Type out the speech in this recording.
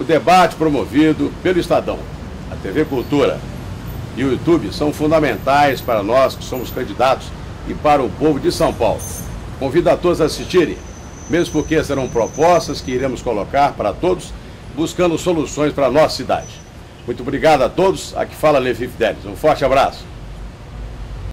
O debate promovido pelo Estadão, a TV Cultura e o YouTube são fundamentais para nós que somos candidatos e para o povo de São Paulo. Convido a todos a assistirem, mesmo porque serão propostas que iremos colocar para todos, buscando soluções para a nossa cidade. Muito obrigado a todos. Aqui fala Levi Fidelis. Um forte abraço.